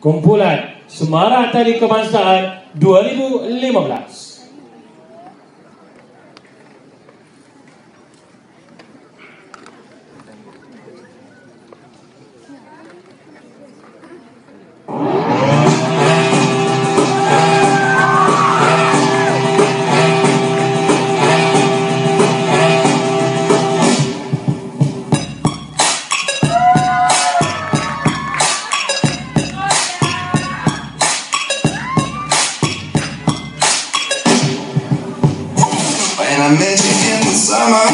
kumpulan Semarak Tari Kebangsaan 2015. I met you in the summer.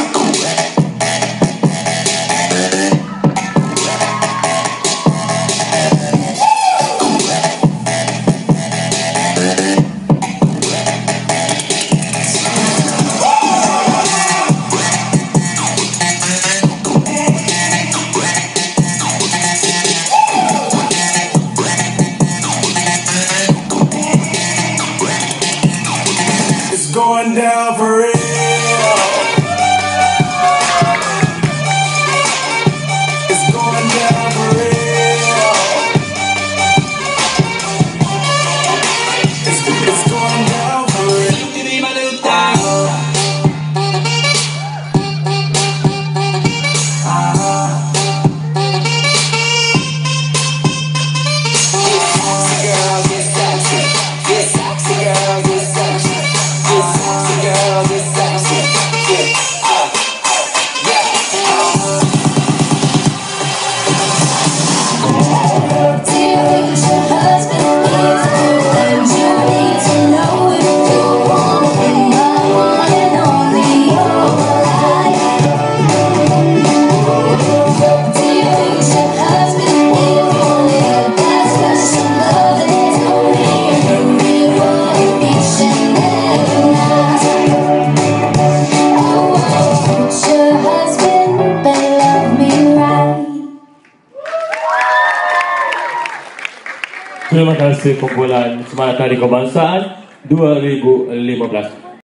It's going down for real. Terima kasih kumpulan Semarak Tari Kebangsaan 2015.